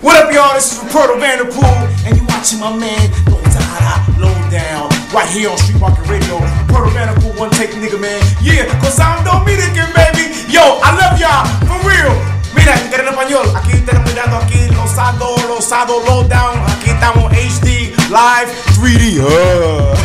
What up, y'all? This is Ruperto Vanderpool, and you watching my man Low Dada Low Down right here on Street Market Radio. Ruperto Vanderpool, one take nigga, man. Yeah, cause I'm Dominican, baby. Yo, I love y'all, for real. Mira, en español, aquí tenemos mirando aquí Lozada, Lozada, Low Down. Aquí estamos HD, live, 3D. Uh.